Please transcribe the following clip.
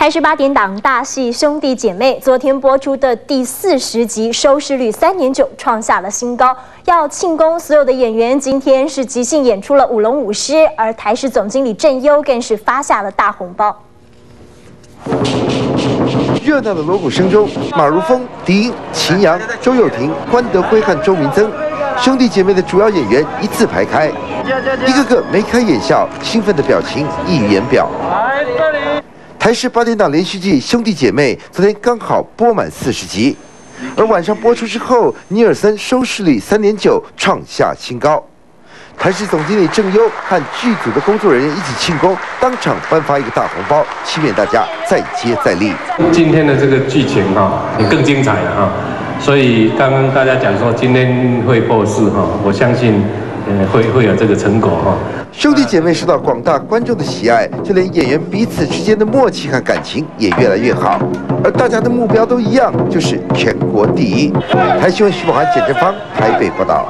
台视八点档大戏《兄弟姐妹》昨天播出的第四十集，收视率三点九，创下了新高。要庆功，所有的演员今天是即兴演出了舞龙舞狮，而台视总经理郑优更是发下了大红包。热闹的锣鼓声中，马如风、狄英、秦阳、周又廷、关德辉和周明增兄弟姐妹的主要演员一字排开，一个个眉开眼笑，兴奋的表情溢于言表。台视八点档连续剧《兄弟姐妹》昨天刚好播满四十集，而晚上播出之后，尼尔森收视率三点九，创下新高。台视总经理郑优和剧组的工作人员一起庆功，当场颁发一个大红包，祈勉大家再接再厉。今天的这个剧情哈，也更精彩了哈，所以刚刚大家讲说今天会破四哈，我相信。会会有这个成果哈，兄弟姐妹受到广大观众的喜爱，就连演员彼此之间的默契和感情也越来越好，而大家的目标都一样，就是全国第一。台新闻徐宝涵、简正芳台北报道。